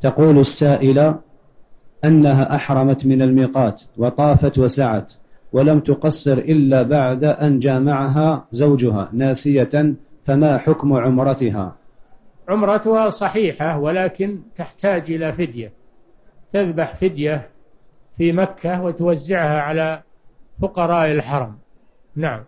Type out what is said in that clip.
تقول السائلة أنها أحرمت من الميقات وطافت وسعت ولم تقصر إلا بعد أن جامعها زوجها ناسية فما حكم عمرتها؟ عمرتها صحيحة ولكن تحتاج إلى فدية. تذبح فدية في مكة وتوزعها على فقراء الحرم. نعم.